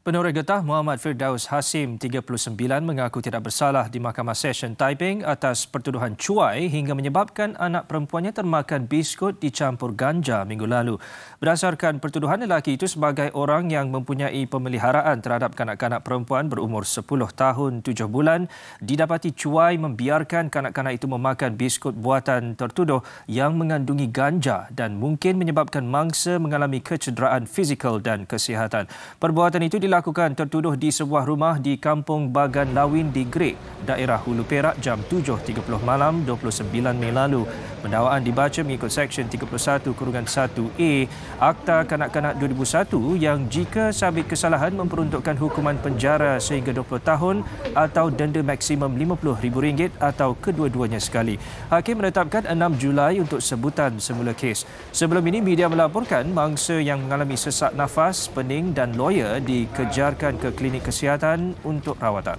Penoreh Getah Muhammad Firdaus Hasim, 39, mengaku tidak bersalah di Mahkamah Session Taiping atas pertuduhan cuai hingga menyebabkan anak perempuannya termakan biskut dicampur ganja minggu lalu. Berdasarkan pertuduhan lelaki itu sebagai orang yang mempunyai pemeliharaan terhadap kanak-kanak perempuan berumur 10 tahun 7 bulan, didapati cuai membiarkan kanak-kanak itu memakan biskut buatan tertuduh yang mengandungi ganja dan mungkin menyebabkan mangsa mengalami kecederaan fizikal dan kesihatan. Perbuatan itu dilakukan tertuduh di sebuah rumah di Kampung Bagan Lawin di Grek, daerah Hulu Perak jam 7.30 malam 29 Mei lalu. Pendakwaan dibaca mengikut Seksyen 31 Kurungan 1A Akta Kanak-Kanak 2001 yang jika sabit kesalahan memperuntukkan hukuman penjara sehingga 20 tahun atau denda maksimum RM50,000 atau kedua-duanya sekali. Hakim menetapkan 6 Julai untuk sebutan semula kes. Sebelum ini, media melaporkan mangsa yang mengalami sesak nafas, pening dan lawyer di kejarkan ke klinik kesihatan untuk rawatan.